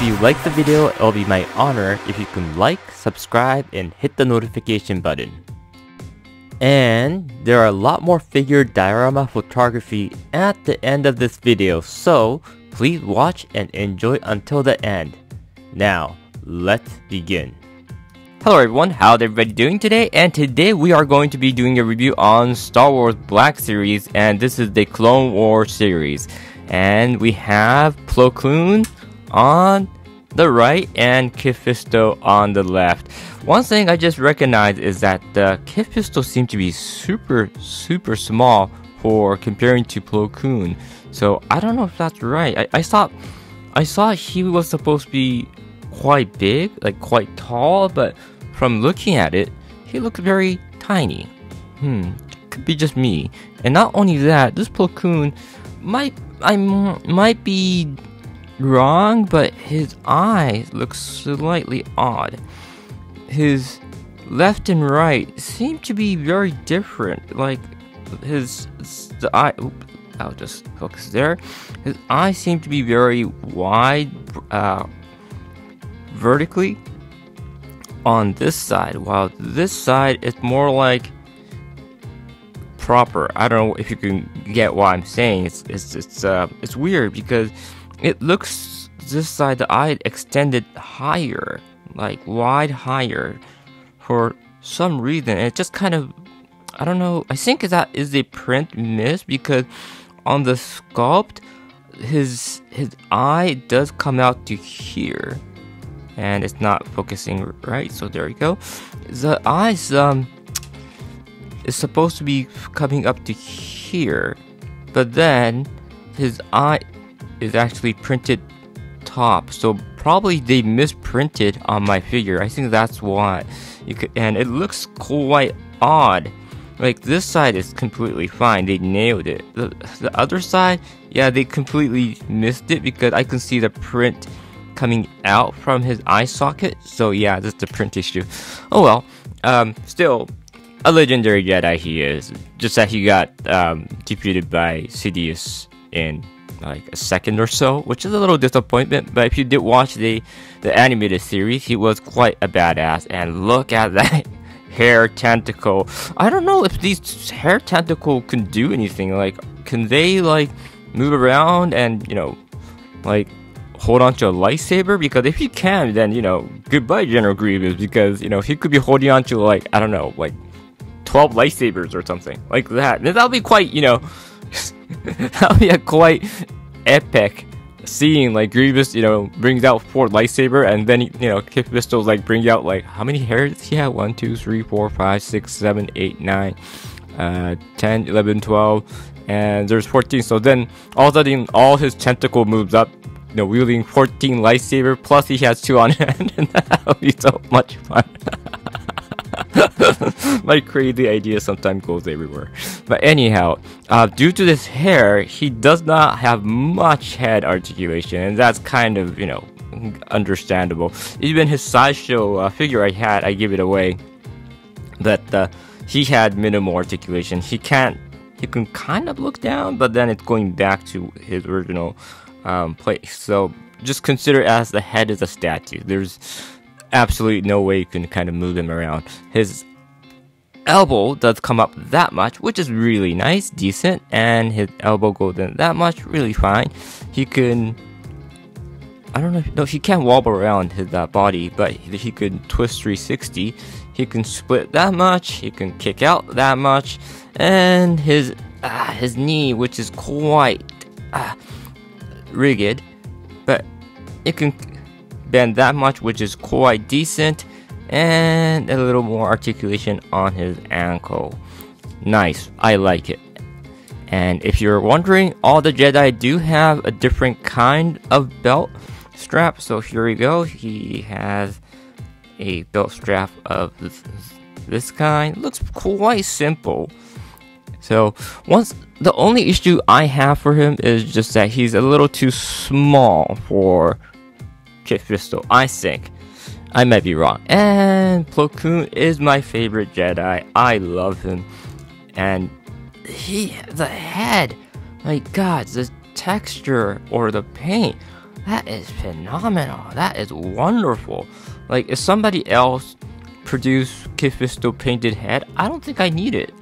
If you like the video, it'll be my honor if you can like, subscribe, and hit the notification button. And there are a lot more figure diorama photography at the end of this video, so please watch and enjoy until the end. Now, let's begin. Hello everyone, how's everybody doing today? And today we are going to be doing a review on Star Wars Black Series, and this is the Clone Wars series. And we have Plo Koon on the right and Kit Fisto on the left. One thing I just recognized is that the Kit Fisto seemed to be super, super small for comparing to Plo Koon. So I don't know if that's right. I, I thought I thought he was supposed to be quite big, like quite tall, but from looking at it, he looks very tiny. Hmm, could be just me. And not only that, this Plo Koon might I might be wrong, but his eyes look slightly odd. His left and right seem to be very different. Like his the eye. I'll just focus there. His eyes seem to be very wide, uh, vertically on this side, while this side is more like proper. I don't know if you can get what I'm saying. It's it's it's uh it's weird because it looks this side the eye extended higher, like wide higher, for some reason. It just kind of I don't know. I think that is a print miss because on the sculpt, his his eye does come out to here and it's not focusing right so there you go the eyes um is supposed to be coming up to here but then his eye is actually printed top so probably they misprinted on my figure i think that's why could and it looks quite odd like this side is completely fine they nailed it the, the other side yeah they completely missed it because i can see the print coming out from his eye socket. So yeah, that's the print issue. Oh well. Um, still, a legendary Jedi he is. Just that he got um, defeated by Sidious in like a second or so, which is a little disappointment. But if you did watch the the animated series, he was quite a badass. And look at that hair tentacle. I don't know if these hair tentacle can do anything. Like, can they like move around and you know, like hold on to a lightsaber? Because if you can, then, you know, goodbye, General Grievous, because, you know, he could be holding on to, like, I don't know, like, 12 lightsabers or something like that. That'll be quite, you know, that'll be a quite epic scene. Like, Grievous, you know, brings out four lightsaber, and then, you know, Kit Fisto's, like, brings out, like, how many hairs he have? 1, 2, 3, 4, 5, 6, 7, 8, 9, uh, 10, 11, 12, and there's 14. So then, all of a sudden, all his tentacle moves up you know, wielding 14 lightsaber, plus he has two on hand, and that would be so much fun. My crazy idea sometimes goes everywhere. But anyhow, uh, due to this hair, he does not have much head articulation, and that's kind of, you know, understandable. Even his sideshow uh, figure I had, I give it away. That uh, he had minimal articulation. He can't, he can kind of look down, but then it's going back to his original um, place. So just consider as the head is a statue. There's absolutely no way you can kind of move him around. His elbow does come up that much, which is really nice, decent, and his elbow goes in that much, really fine. He can, I don't know, no, he can't wobble around his uh, body, but he, can twist 360. He can split that much. He can kick out that much, and his uh, his knee, which is quite. Uh, rigid, but it can bend that much, which is quite decent, and a little more articulation on his ankle. Nice, I like it. And if you're wondering, all the Jedi do have a different kind of belt strap. So here we go. He has a belt strap of this, kind. Looks quite simple. So once the only issue I have for him is just that he's a little too small for Kit Fisto. I think. I might be wrong. And Plo Koon is my favorite Jedi. I love him. And he the head, my god, the texture or the paint that is phenomenal. That is wonderful. Like, if somebody else produced Kit Fisto painted head, I don't think I need it.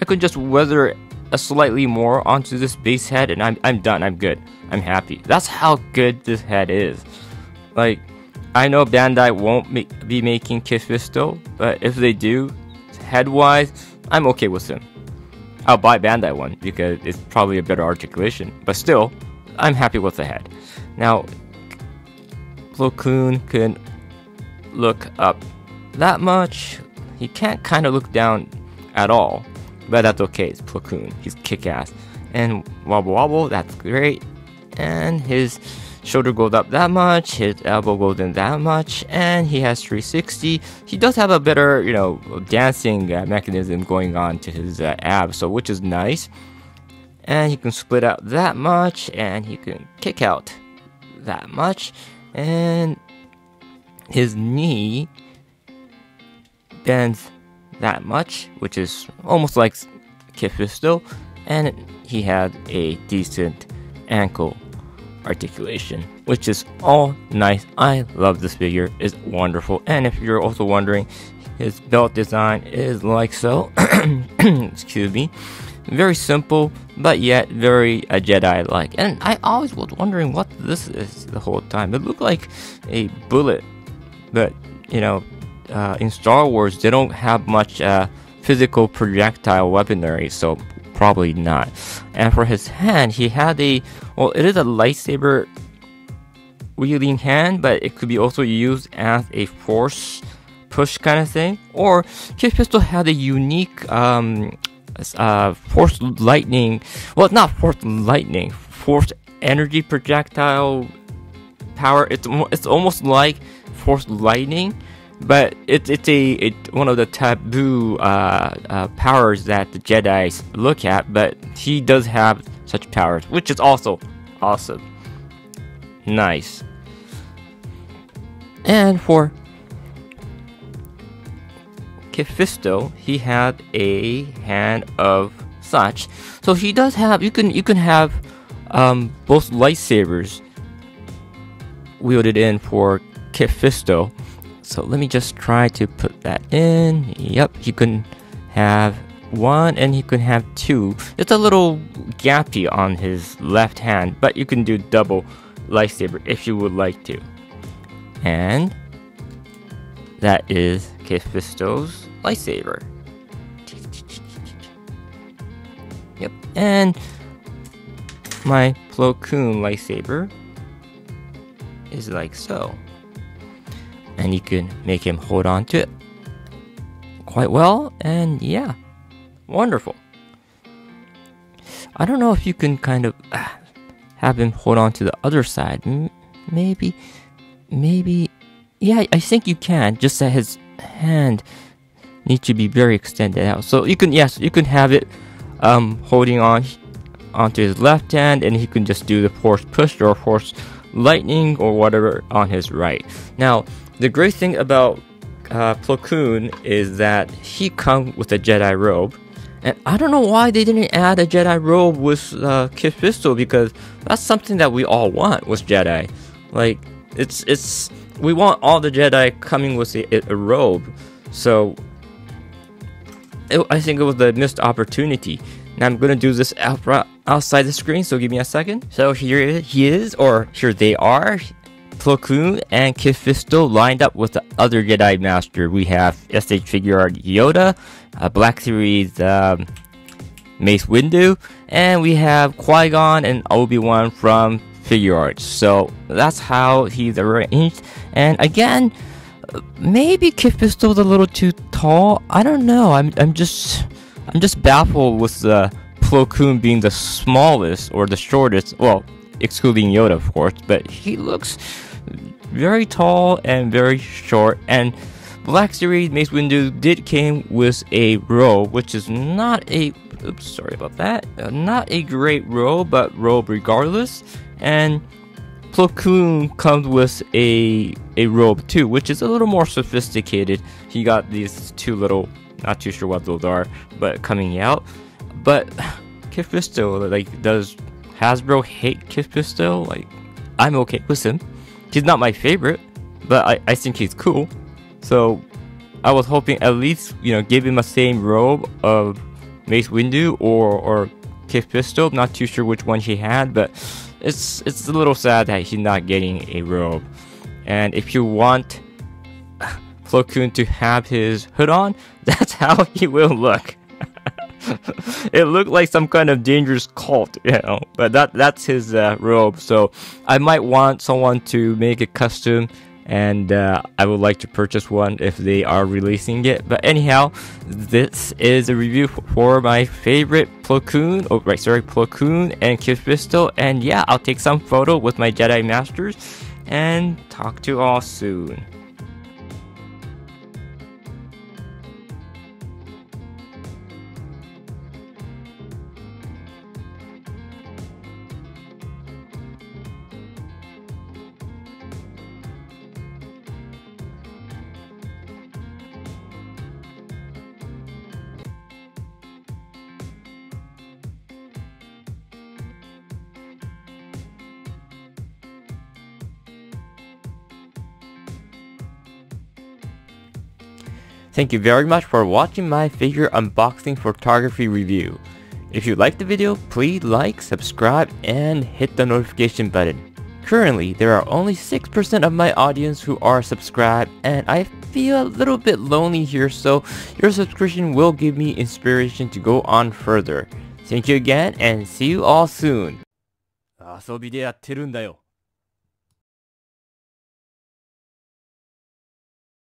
I could just weather a slightly more onto this base head and I'm, I'm done. I'm good. I'm happy. That's how good this head is. Like, I know Bandai won't be making Kit Fisto, but if they do, head-wise, I'm okay with them. I'll buy Bandai one because it's probably a better articulation, but still, I'm happy with the head. Now, Plo Koon can look up that much. He can't kind of look down at all, but that's okay. It's Plo Koon. He's kick-ass. And Wobble Wobble, that's great. And his shoulder goes up that much, his elbow goes in that much, and he has 360. He does have a better, you know, dancing uh, mechanism going on to his uh, abs, so which is nice. And he can split out that much, and he can kick out that much, and his knee bends that much, which is almost like Fisto, and he had a decent ankle articulation, which is all nice. I love this figure; it's wonderful. And if you're also wondering, his belt design is like so. Excuse me. Very simple, but yet very a Jedi-like. And I always was wondering what this is the whole time. It looked like a bullet, but you know, uh, in Star Wars they don't have much uh, physical projectile weaponry, so probably not. And for his hand, he had a well, it is a lightsaber wielding hand, but it could be also used as a force push kind of thing. Or Kit Fisto had a unique um, uh, force lightning. Well, not force lightning, force energy projectile power. It's it's almost like force lightning, but it's it's a it, one of the taboo uh, uh, powers that the Jedi's look at. But he does have such powers, which is also awesome. Nice. And for Kit Fisto, he had a hand of such. So he does have you can you can have um, both lightsabers wielded in for Kit Fisto. So let me just try to put that in. Yep, you can have one and you can have two. It's a little gappy on his left hand, but you can do double lightsaber if you would like to. And that is Kit Fisto's lightsaber. Yep, and my Plo Koon lightsaber is like so. And you can make him hold on to it quite well, and yeah, wonderful. I don't know if you can kind of uh, have him hold on to the other side. M- maybe, maybe, yeah, I think you can. Just that his hand needs to be very extended out. So you can, yes, you can have it um, holding on onto his left hand, and he can just do the force push or force lightning or whatever on his right. Now, the great thing about uh, Plo Koon is that he comes with a Jedi robe. And I don't know why they didn't add a Jedi robe with uh, Kit Fisto because that's something that we all want with Jedi. Like it's it's we want all the Jedi coming with a, a robe. So it, I think it was a missed opportunity. Now I'm gonna do this out, outside the screen, so give me a second. So here he is, or here they are. Plo Koon and Kit Fisto lined up with the other Jedi Master. We have SH Figure Art Yoda, uh, Black Series um, Mace Windu, and we have Qui Gon and Obi Wan from Figuarts. So that's how he's arranged. And again, maybe Kit Fisto's a little too tall. I don't know. I'm I'm just I'm just baffled with the Plo Koon being the smallest or the shortest. Well, excluding Yoda, of course, but he looks very tall and very short. And Black Series Mace Windu did came with a robe, which is not a oops, sorry about that, uh, not a great robe, but robe regardless. And Plo Koon comes with a a robe too, which is a little more sophisticated. He got these two little, not too sure what those are, but coming out. But Kit Fisto, like, does Hasbro hate Kit Fisto? Like, I'm okay with him. He's not my favorite, but I, I think he's cool. So I was hoping at least, you know, give him the same robe of Mace Windu or, or Kit Fisto. Not too sure which one he had, but it's it's a little sad that he's not getting a robe. And if you want Plo Koon to have his hood on, that's how he will look. it looked like some kind of dangerous cult, you know. But that that's his uh, robe. So I might want someone to make a custom, and uh, I would like to purchase one if they are releasing it. But anyhow, this is a review for my favorite Plo Koon. Oh, right, sorry, Plo Koon and Kit Fisto. And yeah, I'll take some photo with my Jedi Masters, and talk to you all soon. Thank you very much for watching my figure unboxing photography review. If you liked the video, please like, subscribe, and hit the notification button. Currently, there are only 6% of my audience who are subscribed, and I feel a little bit lonely here, so your subscription will give me inspiration to go on further. Thank you again, and see you all soon. 遊びでやってるんだよ。